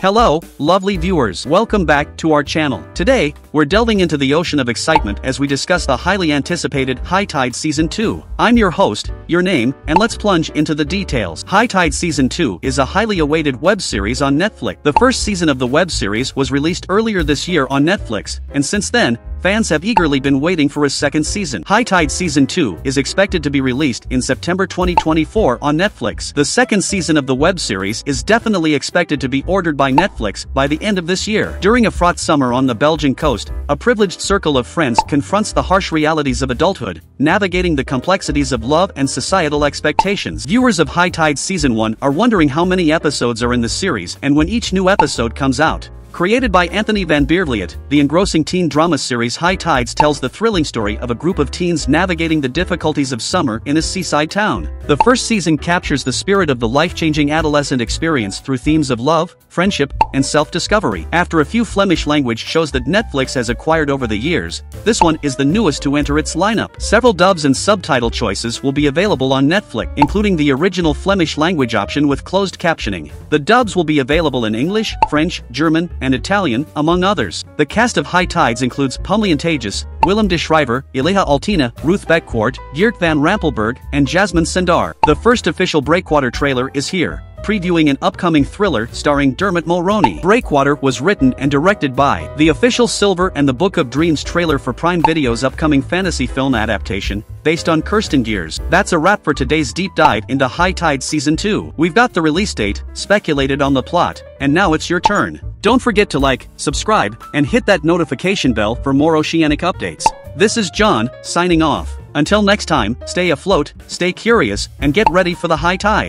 Hello, lovely viewers. Welcome back to our channel. Today, we're delving into the ocean of excitement as we discuss the highly anticipated High Tide Season 2. I'm your host, your name, and let's plunge into the details. High Tide Season 2 is a highly awaited web series on Netflix. The first season of the web series was released earlier this year on Netflix, and since then, Fans have eagerly been waiting for a second season. High Tide Season 2 is expected to be released in September 2024 on Netflix. The second season of the web series is definitely expected to be ordered by Netflix by the end of this year. During a fraught summer on the Belgian coast, a privileged circle of friends confronts the harsh realities of adulthood, navigating the complexities of love and societal expectations. Viewers of High Tide Season 1 are wondering how many episodes are in the series and when each new episode comes out. Created by Anthony Van Beervliet, the engrossing teen drama series High Tides tells the thrilling story of a group of teens navigating the difficulties of summer in a seaside town. The first season captures the spirit of the life-changing adolescent experience through themes of love, friendship, and self-discovery. After a few Flemish language shows that Netflix has acquired over the years, this one is the newest to enter its lineup. Several dubs and subtitle choices will be available on Netflix, including the original Flemish language option with closed captioning. The dubs will be available in English, French, German, and Italian, among others. The cast of High Tides includes Pumlian Tages, Willem de Schryver, Ileha Altina, Ruth Becquart, Geert van Rampelberg, and Jasmine Sendar. The first official Breakwater trailer is here previewing an upcoming thriller starring Dermot Mulroney. Breakwater was written and directed by the official Silver and the Book of Dreams trailer for Prime Video's upcoming fantasy film adaptation, based on Kerstin Gier's. That's a wrap for today's deep dive into High Tide Season 2. We've got the release date, speculated on the plot, and now it's your turn. Don't forget to like, subscribe, and hit that notification bell for more oceanic updates. This is John, signing off. Until next time, stay afloat, stay curious, and get ready for the high tide.